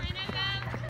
there.